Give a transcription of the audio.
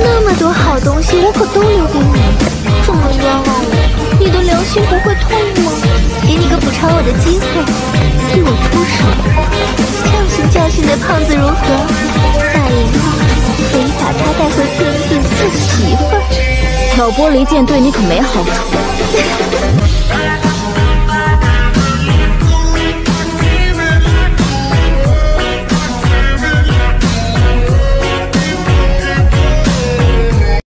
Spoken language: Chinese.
那么多好东西，我可都留给你，这么冤枉我，你的良心不会痛吗？给你个补偿我的机会，替我出手，教训教训那胖子如何？打赢了，可以把他带回村子做媳妇儿。挑拨离间对你可没好处。